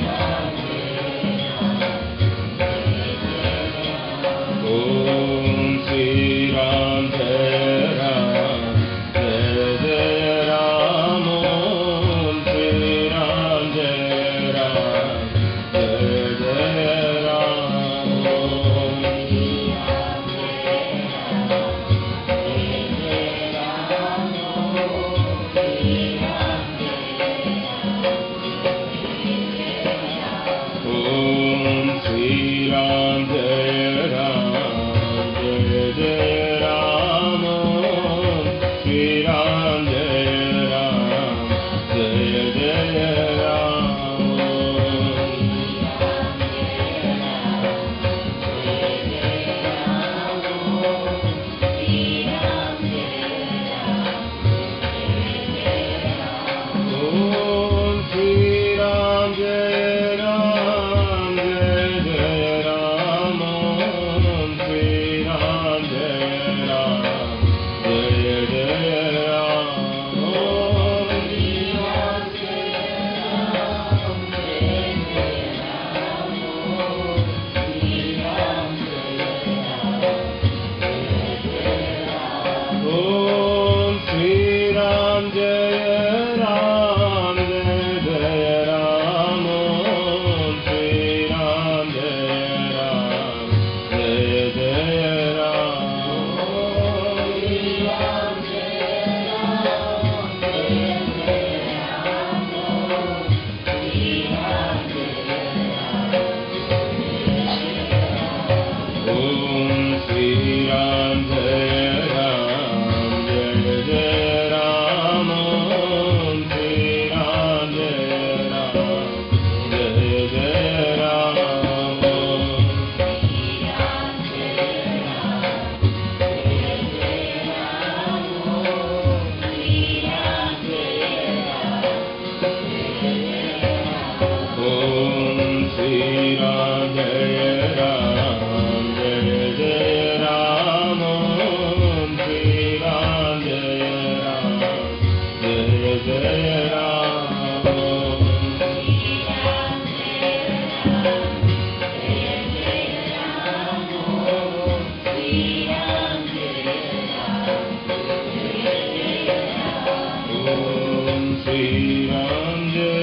Yeah. yeah. London.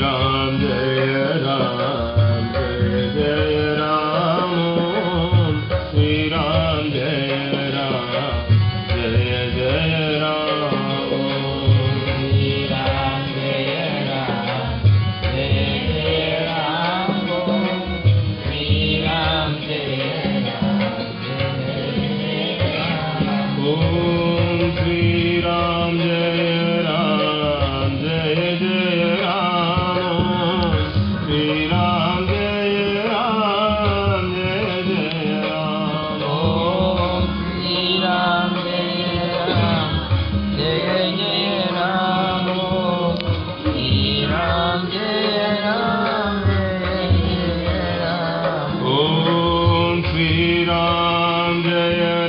On Jaya Jaya